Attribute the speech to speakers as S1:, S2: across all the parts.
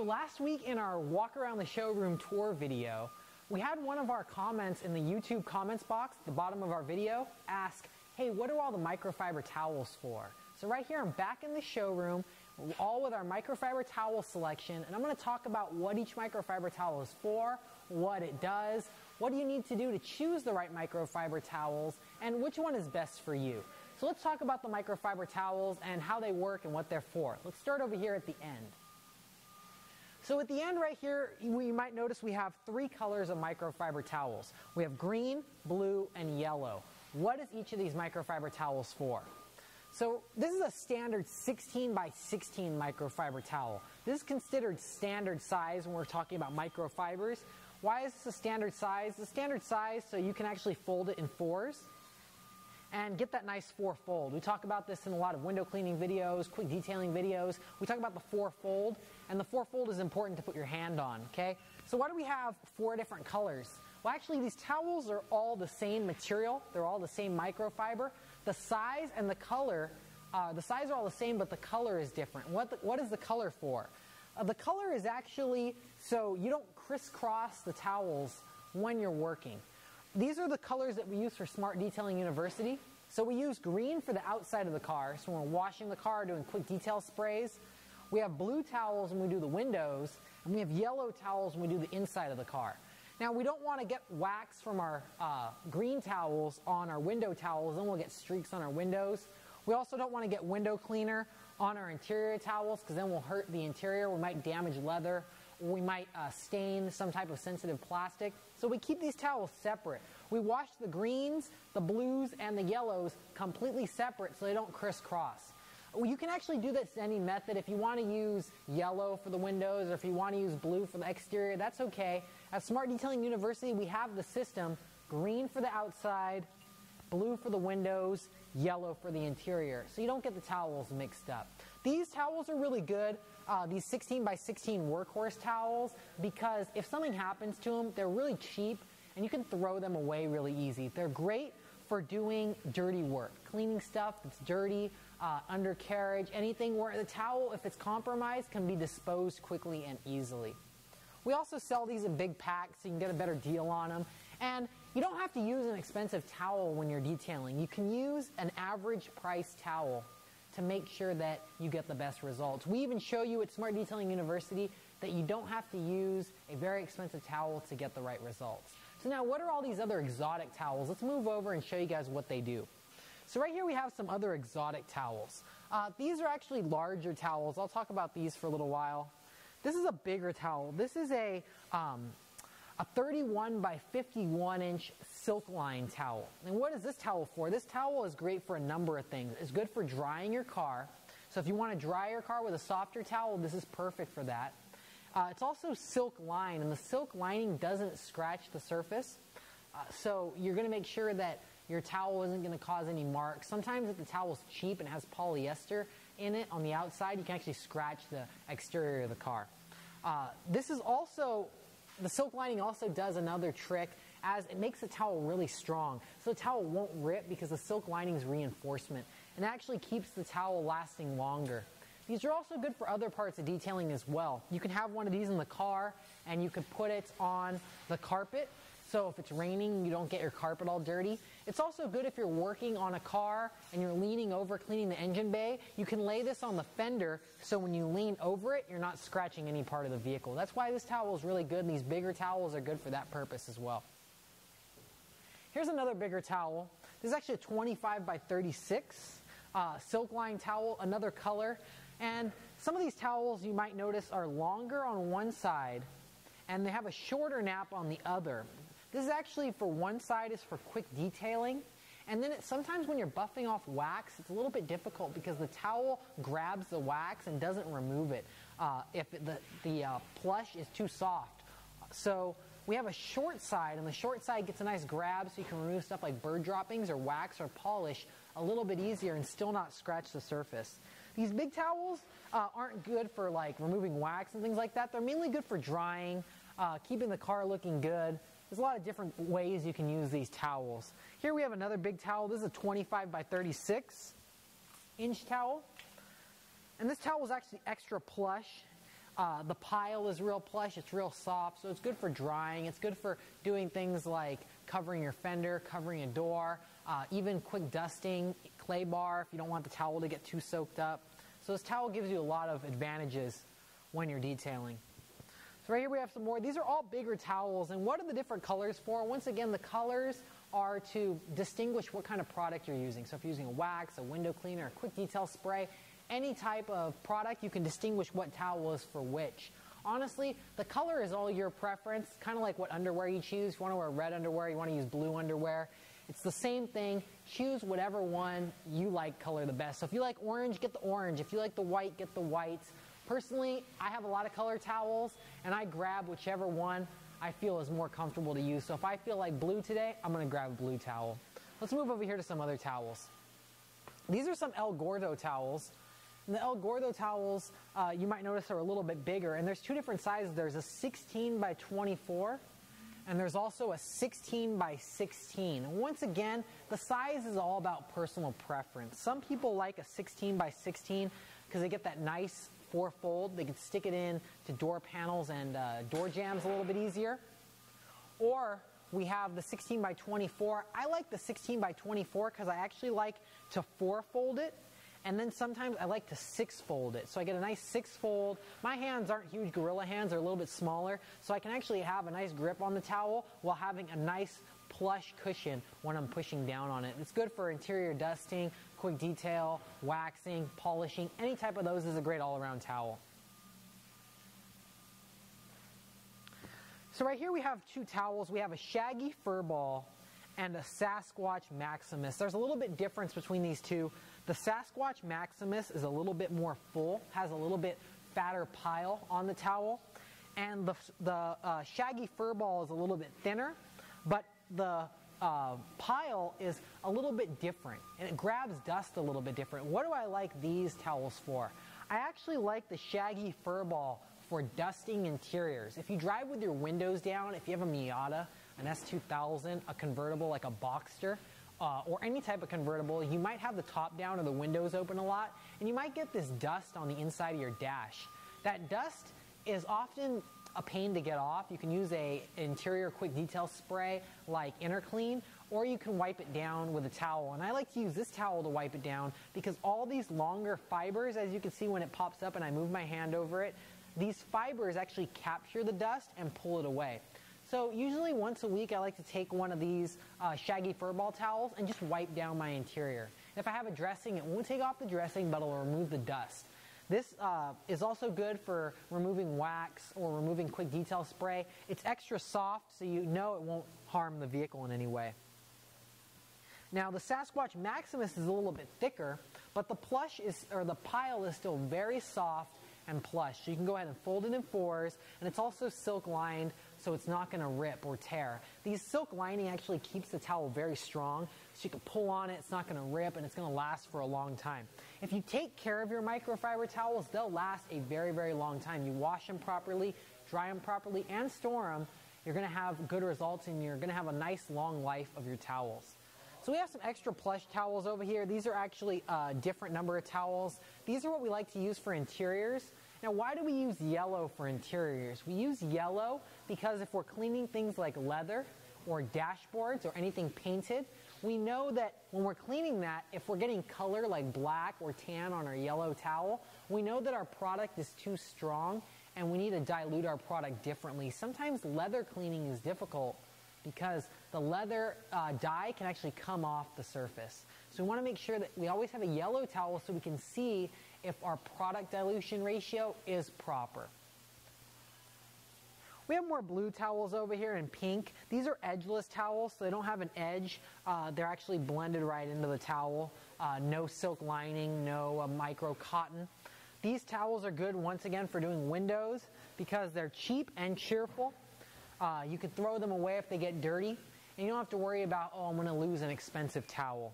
S1: So last week in our walk around the showroom tour video, we had one of our comments in the YouTube comments box, at the bottom of our video, ask, hey, what are all the microfiber towels for? So right here, I'm back in the showroom, all with our microfiber towel selection, and I'm gonna talk about what each microfiber towel is for, what it does, what do you need to do to choose the right microfiber towels, and which one is best for you. So let's talk about the microfiber towels and how they work and what they're for. Let's start over here at the end. So at the end right here, you might notice we have three colors of microfiber towels. We have green, blue, and yellow. What is each of these microfiber towels for? So this is a standard 16 by 16 microfiber towel. This is considered standard size when we're talking about microfibers. Why is this a standard size? The standard size so you can actually fold it in fours and get that nice four fold. We talk about this in a lot of window cleaning videos, quick detailing videos. We talk about the four fold, and the four fold is important to put your hand on, okay? So why do we have four different colors? Well, actually, these towels are all the same material. They're all the same microfiber. The size and the color, uh, the size are all the same, but the color is different. What, the, what is the color for? Uh, the color is actually so you don't crisscross the towels when you're working. These are the colors that we use for Smart Detailing University. So we use green for the outside of the car. So when we're washing the car, doing quick detail sprays. We have blue towels when we do the windows, and we have yellow towels when we do the inside of the car. Now we don't want to get wax from our uh, green towels on our window towels, then we'll get streaks on our windows. We also don't want to get window cleaner on our interior towels because then we'll hurt the interior. We might damage leather we might uh, stain some type of sensitive plastic. So we keep these towels separate. We wash the greens, the blues, and the yellows completely separate so they don't crisscross. You can actually do this any method. If you want to use yellow for the windows or if you want to use blue for the exterior, that's okay. At Smart Detailing University, we have the system green for the outside, blue for the windows, yellow for the interior. So you don't get the towels mixed up. These towels are really good, uh, these 16 by 16 workhorse towels, because if something happens to them, they're really cheap and you can throw them away really easy. They're great for doing dirty work, cleaning stuff that's dirty, uh, undercarriage, anything where the towel, if it's compromised, can be disposed quickly and easily. We also sell these in big packs so you can get a better deal on them. And you don't have to use an expensive towel when you're detailing. You can use an average price towel to make sure that you get the best results. We even show you at Smart Detailing University that you don't have to use a very expensive towel to get the right results. So now what are all these other exotic towels? Let's move over and show you guys what they do. So right here we have some other exotic towels. Uh, these are actually larger towels. I'll talk about these for a little while. This is a bigger towel. This is a um, a 31 by 51 inch silk line towel. And what is this towel for? This towel is great for a number of things. It's good for drying your car. So if you want to dry your car with a softer towel, this is perfect for that. Uh, it's also silk line, and the silk lining doesn't scratch the surface. Uh, so you're going to make sure that your towel isn't going to cause any marks. Sometimes if the towel is cheap and has polyester in it on the outside, you can actually scratch the exterior of the car. Uh, this is also the silk lining also does another trick as it makes the towel really strong. So the towel won't rip because the silk lining is reinforcement and actually keeps the towel lasting longer. These are also good for other parts of detailing as well. You can have one of these in the car and you could put it on the carpet so if it's raining, you don't get your carpet all dirty. It's also good if you're working on a car and you're leaning over cleaning the engine bay. You can lay this on the fender so when you lean over it, you're not scratching any part of the vehicle. That's why this towel is really good and these bigger towels are good for that purpose as well. Here's another bigger towel. This is actually a 25 by 36 uh, silk line towel, another color. And some of these towels you might notice are longer on one side and they have a shorter nap on the other. This is actually for one side is for quick detailing. And then it, sometimes when you're buffing off wax, it's a little bit difficult because the towel grabs the wax and doesn't remove it uh, if it, the, the uh, plush is too soft. So we have a short side, and the short side gets a nice grab so you can remove stuff like bird droppings or wax or polish a little bit easier and still not scratch the surface. These big towels uh, aren't good for like removing wax and things like that. They're mainly good for drying, uh, keeping the car looking good. There's a lot of different ways you can use these towels. Here we have another big towel. This is a 25 by 36 inch towel. And this towel is actually extra plush. Uh, the pile is real plush, it's real soft, so it's good for drying. It's good for doing things like covering your fender, covering a door, uh, even quick dusting, clay bar if you don't want the towel to get too soaked up. So this towel gives you a lot of advantages when you're detailing. Right here we have some more. These are all bigger towels, and what are the different colors for? Once again, the colors are to distinguish what kind of product you're using. So if you're using a wax, a window cleaner, a quick detail spray, any type of product, you can distinguish what towel is for which. Honestly, the color is all your preference, kind of like what underwear you choose. If you want to wear red underwear, you want to use blue underwear. It's the same thing. Choose whatever one you like color the best. So if you like orange, get the orange. If you like the white, get the white. Personally, I have a lot of color towels, and I grab whichever one I feel is more comfortable to use. So if I feel like blue today, I'm to grab a blue towel. Let's move over here to some other towels. These are some El Gordo towels. And the El Gordo towels, uh, you might notice are a little bit bigger. And there's two different sizes. There's a 16 by 24, and there's also a 16 by 16. once again, the size is all about personal preference. Some people like a 16 by 16 because they get that nice four-fold. They can stick it in to door panels and uh, door jambs a little bit easier. Or we have the 16 by 24. I like the 16 by 24 because I actually like to four-fold it. And then sometimes I like to six-fold it. So I get a nice six-fold. My hands aren't huge gorilla hands. They're a little bit smaller. So I can actually have a nice grip on the towel while having a nice plush cushion when I'm pushing down on it. It's good for interior dusting, quick detail, waxing, polishing. Any type of those is a great all-around towel. So right here we have two towels. We have a shaggy fur ball and a Sasquatch Maximus. There's a little bit difference between these two. The Sasquatch Maximus is a little bit more full, has a little bit fatter pile on the towel. And the, the uh, shaggy fur ball is a little bit thinner, but the uh, pile is a little bit different and it grabs dust a little bit different. What do I like these towels for? I actually like the shaggy fur ball for dusting interiors. If you drive with your windows down, if you have a Miata, an S2000, a convertible like a Boxster, uh, or any type of convertible, you might have the top down or the windows open a lot, and you might get this dust on the inside of your dash. That dust is often a pain to get off. You can use a interior quick detail spray like InnerClean, or you can wipe it down with a towel. And I like to use this towel to wipe it down because all these longer fibers, as you can see when it pops up and I move my hand over it, these fibers actually capture the dust and pull it away. So usually once a week I like to take one of these uh, shaggy furball towels and just wipe down my interior. If I have a dressing, it won't take off the dressing, but it'll remove the dust. This uh, is also good for removing wax or removing quick detail spray. It's extra soft so you know it won't harm the vehicle in any way. Now the Sasquatch Maximus is a little bit thicker, but the plush is, or the pile is still very soft and plush. So you can go ahead and fold it in fours, and it's also silk lined so it's not going to rip or tear. These silk lining actually keeps the towel very strong, so you can pull on it, it's not going to rip, and it's going to last for a long time. If you take care of your microfiber towels, they'll last a very, very long time. You wash them properly, dry them properly, and store them, you're going to have good results and you're going to have a nice long life of your towels. So we have some extra plush towels over here. These are actually a different number of towels. These are what we like to use for interiors. Now, why do we use yellow for interiors? We use yellow because if we're cleaning things like leather or dashboards or anything painted, we know that when we're cleaning that, if we're getting color like black or tan on our yellow towel, we know that our product is too strong and we need to dilute our product differently. Sometimes leather cleaning is difficult because the leather uh, dye can actually come off the surface. So we want to make sure that we always have a yellow towel so we can see if our product dilution ratio is proper. We have more blue towels over here in pink. These are edgeless towels, so they don't have an edge. Uh, they're actually blended right into the towel. Uh, no silk lining, no uh, micro cotton. These towels are good, once again, for doing windows because they're cheap and cheerful. Uh, you can throw them away if they get dirty, and you don't have to worry about, oh, I'm going to lose an expensive towel.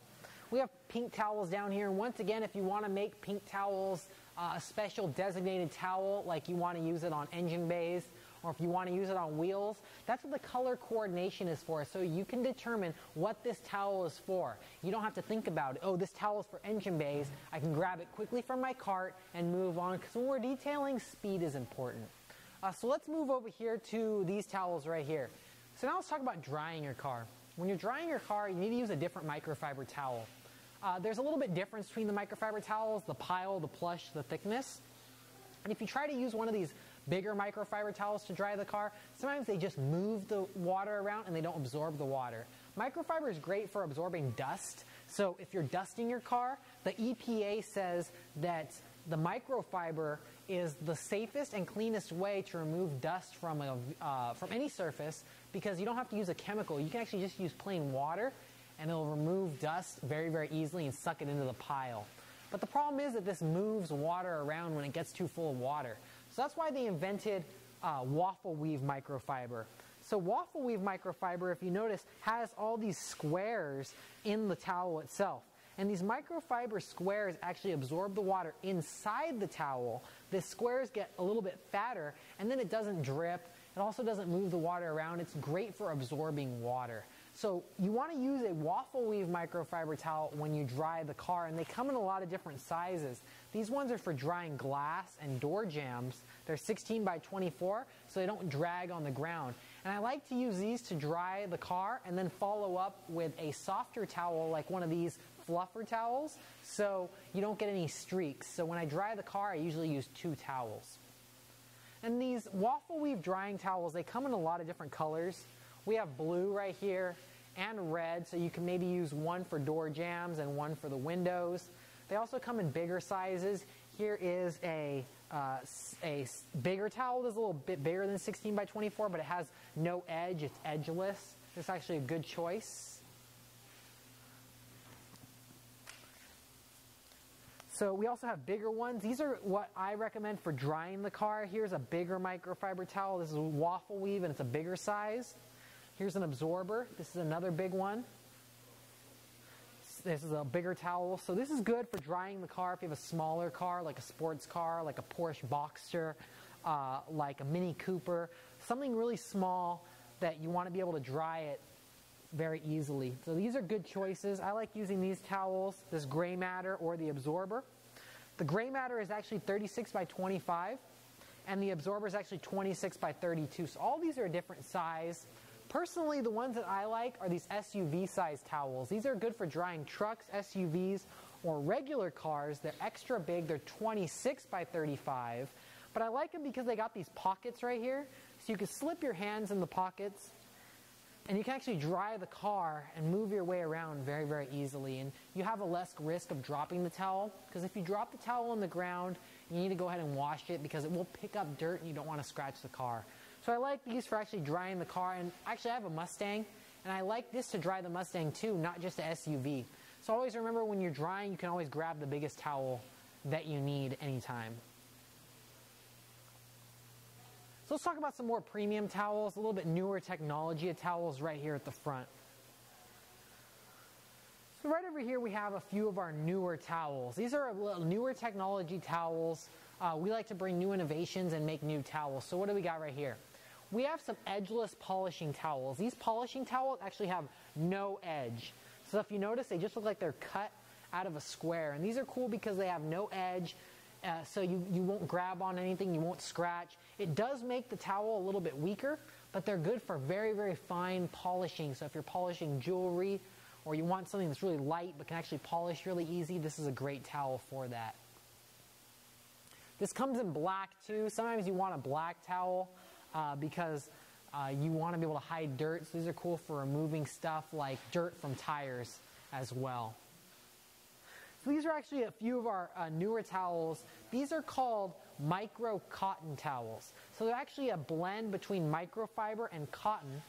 S1: We have pink towels down here, and once again, if you want to make pink towels uh, a special designated towel, like you want to use it on engine bays, or if you want to use it on wheels. That's what the color coordination is for, so you can determine what this towel is for. You don't have to think about. Oh, this towel is for engine bays. I can grab it quickly from my cart and move on, because when we're detailing, speed is important. Uh, so let's move over here to these towels right here. So now let's talk about drying your car. When you're drying your car, you need to use a different microfiber towel. Uh, there's a little bit difference between the microfiber towels, the pile, the plush, the thickness. And if you try to use one of these bigger microfiber towels to dry the car, sometimes they just move the water around and they don't absorb the water. Microfiber is great for absorbing dust. So if you're dusting your car, the EPA says that the microfiber is the safest and cleanest way to remove dust from, a, uh, from any surface because you don't have to use a chemical. You can actually just use plain water and it'll remove dust very, very easily and suck it into the pile. But the problem is that this moves water around when it gets too full of water. So that's why they invented uh, waffle weave microfiber. So waffle weave microfiber, if you notice, has all these squares in the towel itself. And these microfiber squares actually absorb the water inside the towel. The squares get a little bit fatter and then it doesn't drip. It also doesn't move the water around. It's great for absorbing water. So you want to use a waffle weave microfiber towel when you dry the car and they come in a lot of different sizes. These ones are for drying glass and door jambs. They're 16 by 24 so they don't drag on the ground. And I like to use these to dry the car and then follow up with a softer towel like one of these fluffer towels so you don't get any streaks. So when I dry the car I usually use two towels. And these waffle weave drying towels, they come in a lot of different colors. We have blue right here and red, so you can maybe use one for door jambs and one for the windows. They also come in bigger sizes. Here is a, uh, a bigger towel that's a little bit bigger than 16 by 24, but it has no edge. It's edgeless. It's actually a good choice. So we also have bigger ones. These are what I recommend for drying the car. Here's a bigger microfiber towel. This is waffle weave and it's a bigger size. Here's an absorber. This is another big one. This is a bigger towel. So this is good for drying the car if you have a smaller car, like a sports car, like a Porsche Boxster, uh, like a Mini Cooper. Something really small that you want to be able to dry it very easily. So these are good choices. I like using these towels, this gray matter or the absorber. The gray matter is actually 36 by 25 and the absorber is actually 26 by 32. So all these are a different size. Personally, the ones that I like are these SUV size towels. These are good for drying trucks, SUVs, or regular cars. They're extra big. They're 26 by 35. But I like them because they got these pockets right here. So you can slip your hands in the pockets and you can actually dry the car and move your way around very, very easily. And you have a less risk of dropping the towel because if you drop the towel on the ground, you need to go ahead and wash it because it will pick up dirt and you don't want to scratch the car. So I like these for actually drying the car. And actually, I have a Mustang, and I like this to dry the Mustang too, not just the SUV. So always remember when you're drying, you can always grab the biggest towel that you need anytime. So let's talk about some more premium towels, a little bit newer technology of towels right here at the front. So right over here we have a few of our newer towels. These are a little newer technology towels. Uh, we like to bring new innovations and make new towels. So what do we got right here? We have some edgeless polishing towels. These polishing towels actually have no edge. So if you notice, they just look like they're cut out of a square. And these are cool because they have no edge, uh, so you, you won't grab on anything, you won't scratch. It does make the towel a little bit weaker, but they're good for very, very fine polishing. So if you're polishing jewelry or you want something that's really light but can actually polish really easy, this is a great towel for that. This comes in black too. Sometimes you want a black towel uh, because uh, you want to be able to hide dirt. So these are cool for removing stuff like dirt from tires as well. So these are actually a few of our uh, newer towels. These are called micro cotton towels. So they're actually a blend between microfiber and cotton.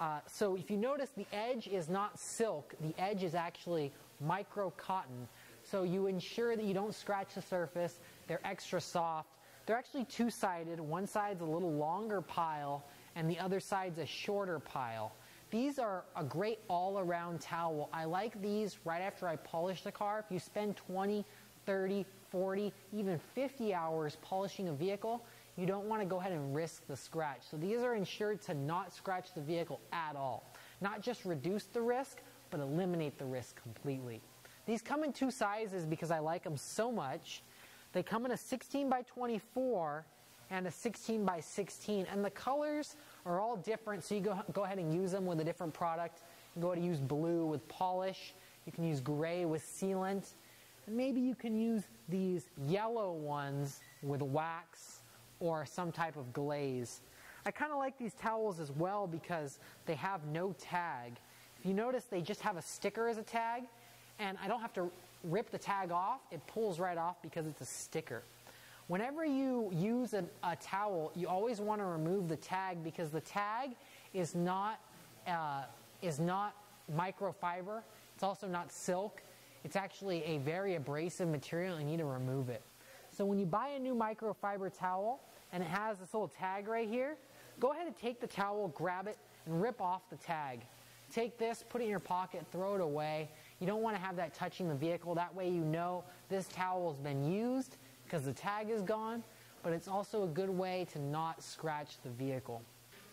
S1: Uh, so if you notice, the edge is not silk. The edge is actually micro cotton. So you ensure that you don't scratch the surface. They're extra soft. They're actually two-sided. One side's a little longer pile and the other side's a shorter pile. These are a great all-around towel. I like these right after I polish the car. If you spend 20, 30, 40, even 50 hours polishing a vehicle, you don't want to go ahead and risk the scratch. So these are insured to not scratch the vehicle at all. Not just reduce the risk, but eliminate the risk completely. These come in two sizes because I like them so much. They come in a 16 by 24 and a 16 by 16 and the colors are all different so you go, go ahead and use them with a different product. You go ahead and use blue with polish. You can use gray with sealant. And maybe you can use these yellow ones with wax or some type of glaze. I kind of like these towels as well because they have no tag. If you notice, they just have a sticker as a tag, and I don't have to rip the tag off. It pulls right off because it's a sticker. Whenever you use a, a towel, you always want to remove the tag because the tag is not, uh, is not microfiber. It's also not silk. It's actually a very abrasive material and you need to remove it. So when you buy a new microfiber towel and it has this little tag right here, go ahead and take the towel, grab it, and rip off the tag. Take this, put it in your pocket, throw it away. You don't want to have that touching the vehicle. That way you know this towel has been used because the tag is gone, but it's also a good way to not scratch the vehicle.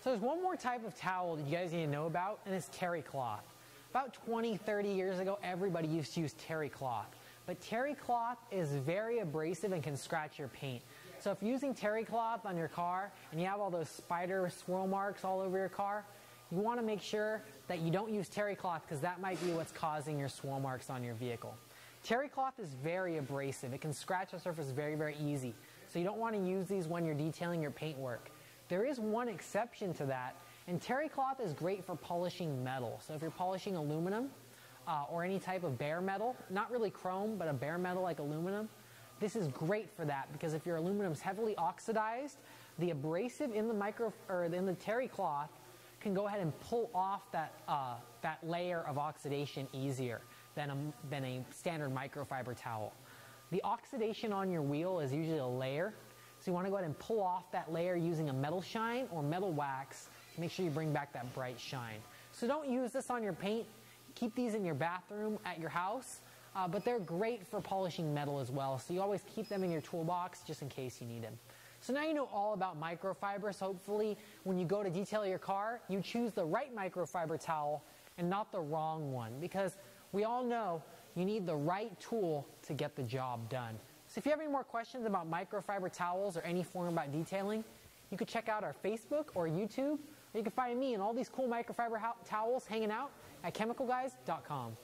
S1: So there's one more type of towel that you guys need to know about, and it's terry cloth. About 20, 30 years ago, everybody used to use terry cloth. But terry cloth is very abrasive and can scratch your paint. So if you're using terry cloth on your car and you have all those spider swirl marks all over your car, you want to make sure that you don't use terry cloth because that might be what's causing your swirl marks on your vehicle. Terry cloth is very abrasive. It can scratch a surface very, very easy. So you don't want to use these when you're detailing your paint work. There is one exception to that, and terry cloth is great for polishing metal. So if you're polishing aluminum uh, or any type of bare metal, not really chrome, but a bare metal like aluminum, this is great for that because if your aluminum is heavily oxidized, the abrasive in the micro or in the terry cloth can go ahead and pull off that uh, that layer of oxidation easier than a, than a standard microfiber towel. The oxidation on your wheel is usually a layer, so you want to go ahead and pull off that layer using a metal shine or metal wax to make sure you bring back that bright shine. So don't use this on your paint. Keep these in your bathroom at your house, uh, but they're great for polishing metal as well. So you always keep them in your toolbox just in case you need them. So now you know all about microfibers. So hopefully when you go to detail your car, you choose the right microfiber towel and not the wrong one because we all know you need the right tool to get the job done. So if you have any more questions about microfiber towels or any form about detailing, you could check out our Facebook or YouTube. Or you can find me and all these cool microfiber towels hanging out at chemicalguys.com.